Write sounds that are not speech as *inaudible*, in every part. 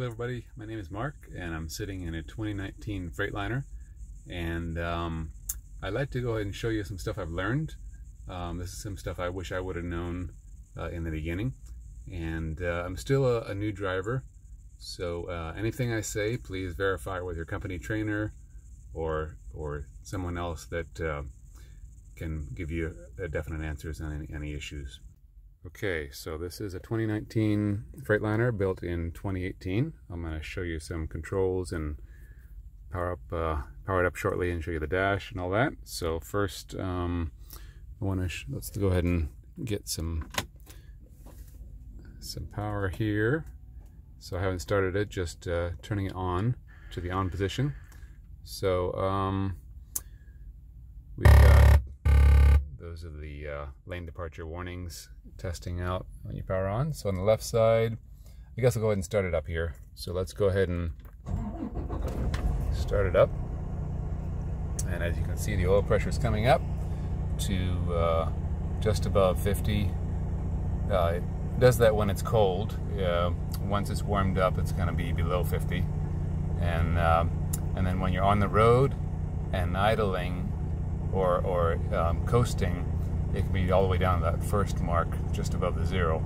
Hello everybody, my name is Mark and I'm sitting in a 2019 Freightliner and um, I'd like to go ahead and show you some stuff I've learned. Um, this is some stuff I wish I would have known uh, in the beginning and uh, I'm still a, a, new driver so uh, anything I say please verify with your company trainer or or someone else that uh, can give you definite answers on any, any issues. Okay, so this is a 2019 Freightliner built in 2018. I'm going to show you some controls and power up, uh, power it up shortly and show you the dash and all that. So first, um, I want to let's go ahead and get some some power here. So I haven't started it, just uh, turning it on to the on position. So um, we've got those are the uh, lane departure warnings testing out when you power on. So on the left side, I guess I'll go ahead and start it up here. So let's go ahead and start it up. And as you can see, the oil pressure is coming up to uh, just above 50. Uh, it does that when it's cold. Uh, once it's warmed up, it's going to be below 50. And, um, and then when you're on the road and idling, or, or um, coasting, it can be all the way down to that first mark, just above the zero.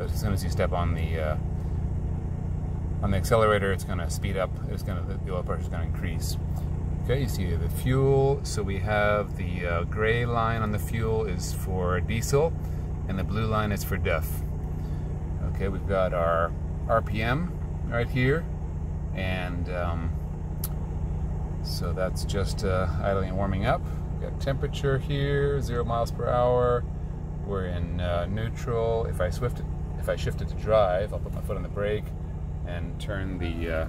As soon as you step on the uh, on the accelerator, it's going to speed up. It's going the oil pressure is going to increase. Okay, you see the fuel. So we have the uh, gray line on the fuel is for diesel, and the blue line is for DEF. Okay, we've got our RPM right here, and um, so that's just uh, idling and warming up got temperature here, zero miles per hour. We're in uh, neutral. If I swift if I shift it to drive, I'll put my foot on the brake and turn the uh,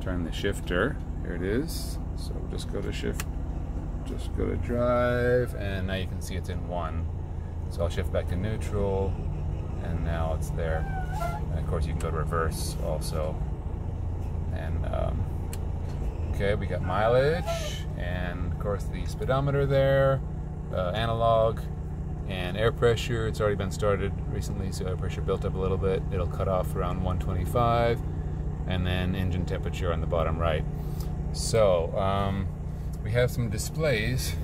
turn the shifter. Here it is. So just go to shift, just go to drive, and now you can see it's in one. So I'll shift back to neutral, and now it's there. And of course you can go to reverse also. And um, okay, we got mileage of course the speedometer there, uh, analog, and air pressure. It's already been started recently, so air pressure built up a little bit. It'll cut off around 125, and then engine temperature on the bottom right. So um, we have some displays.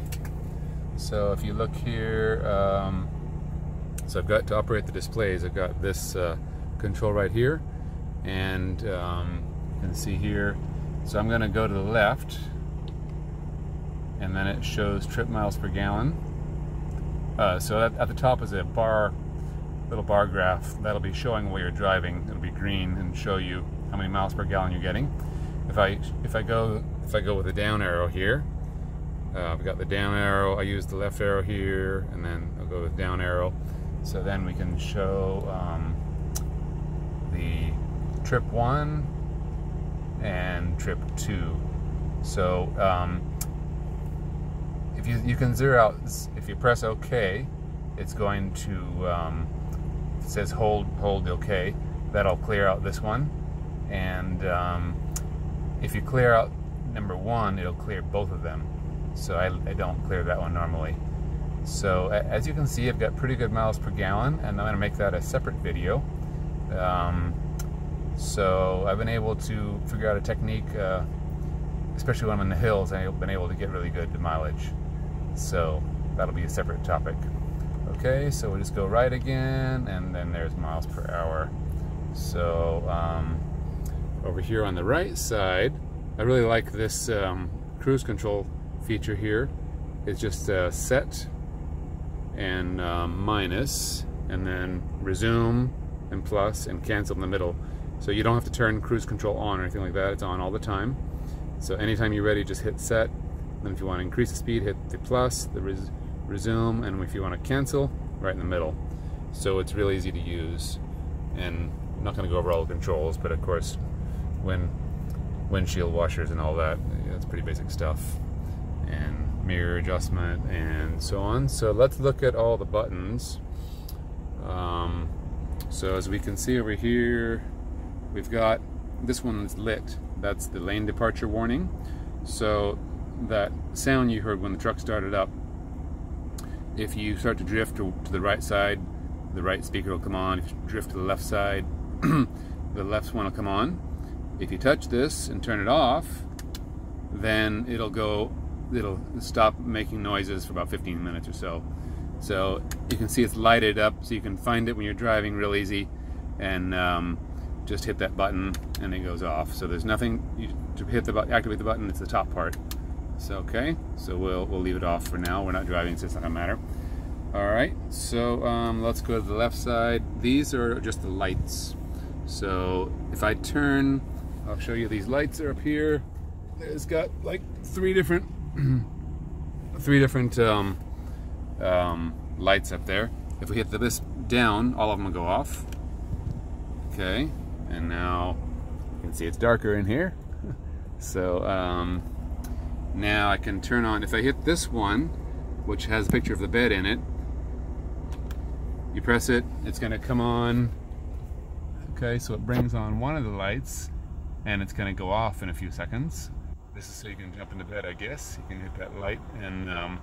So if you look here, um, so I've got to operate the displays. I've got this uh, control right here, and um, you can see here. So I'm going to go to the left and then it shows trip miles per gallon. Uh, so at, at, the top is a bar, little bar graph that'll be showing where you're driving. It'll be green and show you how many miles per gallon you're getting. If I if I go if I go with the down arrow here, uh, I've got the down arrow. I use the left arrow here, and then I'll go with down arrow. So then we can show um, the trip one and trip two. So um, if you, you can zero out, if you press OK, it's going to, um, it says hold, hold OK. That'll clear out this one. And um, if you clear out number one, it'll clear both of them. So I, I don't clear that one normally. So as you can see, I've got pretty good miles per gallon, and I'm going to make that a separate video. Um, so I've been able to figure out a technique, uh, especially when I'm in the hills, I've been able to get really good mileage. So that'll be a separate topic. Okay, so we'll just go right again, and then there's miles per hour. So um, over here on the right side, I really like this um, cruise control feature here. It's just uh, set and um, minus, and then resume and plus and cancel in the middle. So you don't have to turn cruise control on or anything like that. It's on all the time. So anytime you're ready, just hit set then if you want to increase the speed, hit the plus, the res resume, and if you want to cancel, right in the middle. So it's really easy to use. And I'm not going to go over all the controls, but of course, when windshield washers and all that, that's pretty basic stuff. And mirror adjustment and so on. So let's look at all the buttons. Um, so as we can see over here, we've got this one's lit. That's the lane departure warning. So that sound you heard when the truck started up, if you start to drift to, the right side, the right speaker will come on. If you drift to the left side, *clears throat* the left one will come on. If you touch this and turn it off, then it'll go, it'll stop making noises for about 15 minutes or so. So you can see it's lighted up so you can find it when you're driving real easy and um, just hit that button and it goes off. So there's nothing, you, to hit the activate the button, it's the top part. So okay, so we'll, we'll leave it off for now. We're not driving so it's not gonna matter. All right, so um, let's go to the left side. These are just the lights. So if I turn, I'll show you these lights are up here. It's got like three different, *clears throat* three different um, um, lights up there. If we hit this down, all of them will go off. Okay, and now you can see it's darker in here. *laughs* so um, now I can turn on, if I hit this one, which has a picture of the bed in it, you press it, it's gonna come on. Okay, so it brings on one of the lights and it's gonna go off in a few seconds. This is so you can jump into bed, I guess. You can hit that light and um,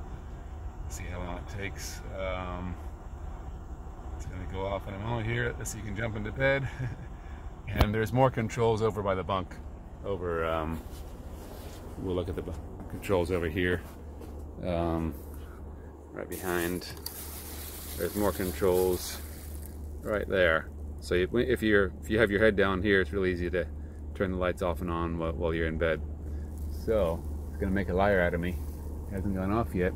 see how long it takes. Um, it's gonna go off in a moment here so you can jump into bed. *laughs* and there's more controls over by the bunk. Over, um, we'll look at the controls over here. Um, right behind there's more controls right there. So if you're if you have your head down here, it's really easy to turn the lights off and on while, while you're in bed. So it's gonna make a liar out of me. It hasn't gone off yet.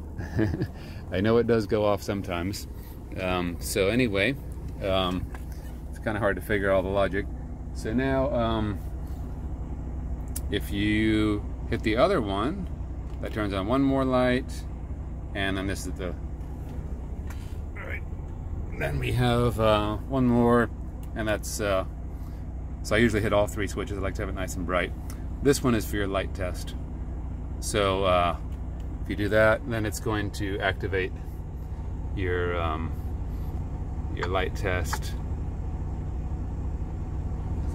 *laughs* I know it does go off sometimes. Um, so anyway, um, it's kind of hard to figure all the logic. So now, um, if you hit the other one, that turns on one more light, and then this is the then we have uh, one more, and that's, uh, so I usually hit all three switches. I like to have it nice and bright. This one is for your light test. So uh, if you do that, then it's going to activate your, um, your light test.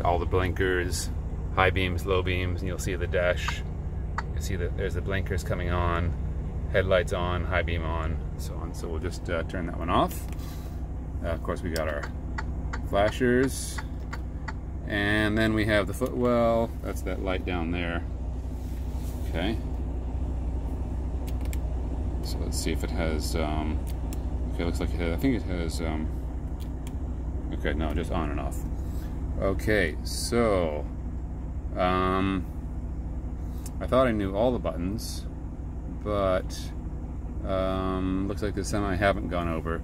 All the blinkers, high beams, low beams, and you'll see the dash. You see that there's the blinkers coming on, headlights on, high beam on, so on. So we'll just uh, turn that one off. Uh, of course, we got our flashers. And then we have the footwell. That's that light down there. Okay. So let's see if it has, um, okay, looks like it has, I think it has, um, okay, no, just on and off. Okay, so, um, I thought I knew all the buttons, but, um, looks like there's some I haven't gone over.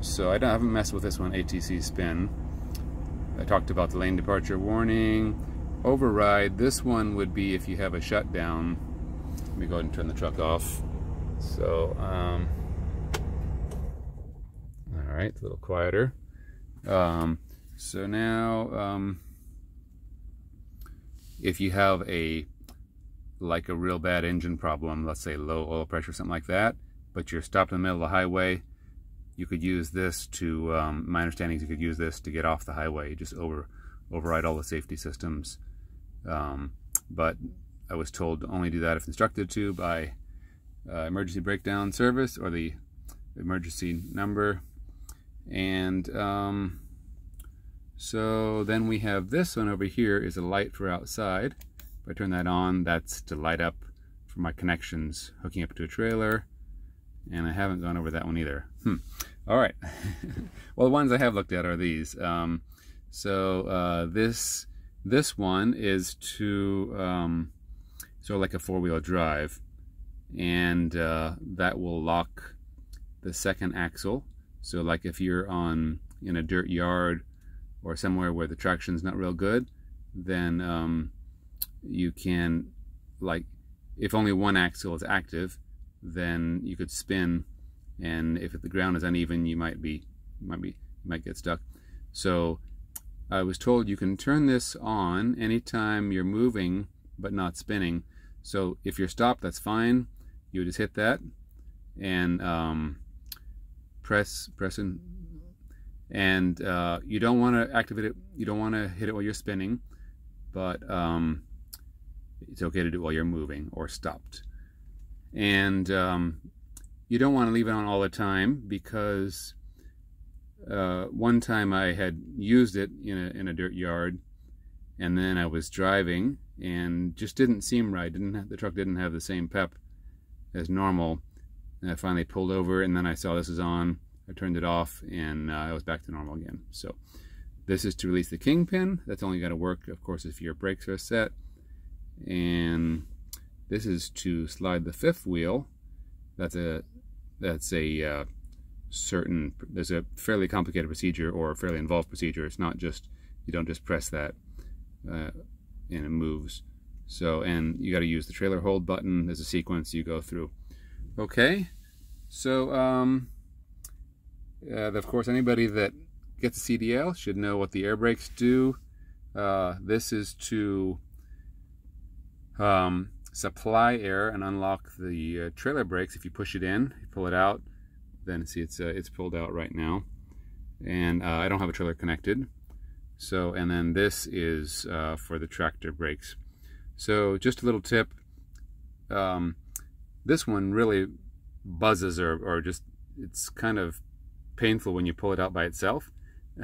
So I, I haven't messed with this one, ATC spin. I talked about the lane departure warning. Override, this one would be if you have a shutdown. Let me go ahead and turn the truck off. So, um, all right, a little quieter. Um, so now, um, if you have a, like a real bad engine problem, let's say low oil pressure, something like that, but you're stopped in the middle of the highway, you could use this to, um, my understanding is you could use this to get off the highway, just over override all the safety systems. Um, but I was told to only do that if instructed to by uh, emergency breakdown service or the emergency number. And um, so then we have this one over here is a light for outside. If I turn that on, that's to light up for my connections hooking up to a trailer and I haven't gone over that one either. Hmm. All right. *laughs* well, the ones I have looked at are these. Um, so uh, this this one is to um, sort of like a four-wheel drive, and uh, that will lock the second axle. So like if you're on in a dirt yard or somewhere where the traction's not real good, then um, you can like if only one axle is active, then you could spin and if the ground is uneven you might be might be might get stuck. So I was told you can turn this on anytime you're moving but not spinning. So if you're stopped that's fine. You just hit that and um, press press in and uh, you don't want to activate it you don't want to hit it while you're spinning but um, it's okay to do it while you're moving or stopped and um, you don't want to leave it on all the time because uh, one time I had used it in a, in a dirt yard and then I was driving and just didn't seem right. Didn't have, the truck didn't have the same pep as normal. And I finally pulled over and then I saw this is on. I turned it off and uh, I was back to normal again. So this is to release the kingpin. That's only got to work, of course, if your brakes are set. And this is to slide the fifth wheel. That's a that's a uh, certain. There's a fairly complicated procedure or a fairly involved procedure. It's not just you don't just press that uh, and it moves. So, and you got to use the trailer hold button. There's a sequence you go through. Okay, so um, uh, of course, anybody that gets a CDL should know what the air brakes do. Uh, this is to um, supply air and unlock the uh, trailer brakes. If you push it in, you pull it out, then see it's uh, it's pulled out right now. And uh, I don't have a trailer connected. So, and then this is uh, for the tractor brakes. So just a little tip. Um, this one really buzzes or, or just, it's kind of painful when you pull it out by itself. *laughs*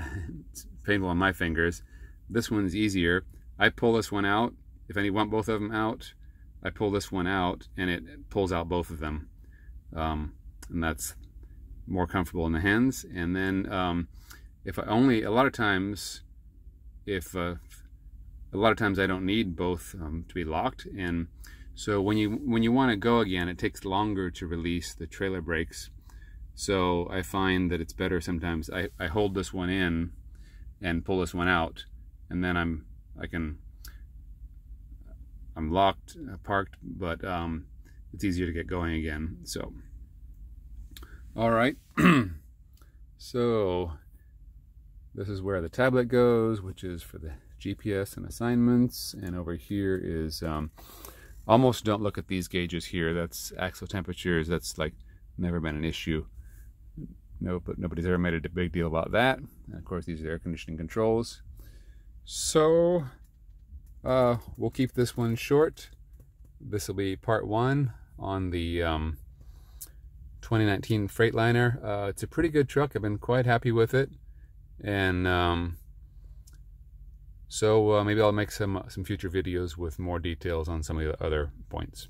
it's painful on my fingers. This one's easier. I pull this one out. If any want both of them out, I pull this one out and it pulls out both of them. Um, and that's more comfortable in the hands. And then um, if I only, a lot of times, if uh, a lot of times I don't need both um, to be locked and so when you when you want to go again it takes longer to release the trailer brakes so I find that it's better sometimes I, I hold this one in and pull this one out and then I'm I can I'm locked uh, parked but um, it's easier to get going again so all right *clears throat* so this is where the tablet goes, which is for the GPS and assignments. And over here is, um, almost don't look at these gauges here. That's axle temperatures. That's like never been an issue. No, but nobody's ever made a big deal about that. And of course, these are air conditioning controls. So, uh, we'll keep this one short. This will be part one on the um, 2019 Freightliner. Uh, it's a pretty good truck. I've been quite happy with it and um, so uh, maybe I'll make some some future videos with more details on some of the other points.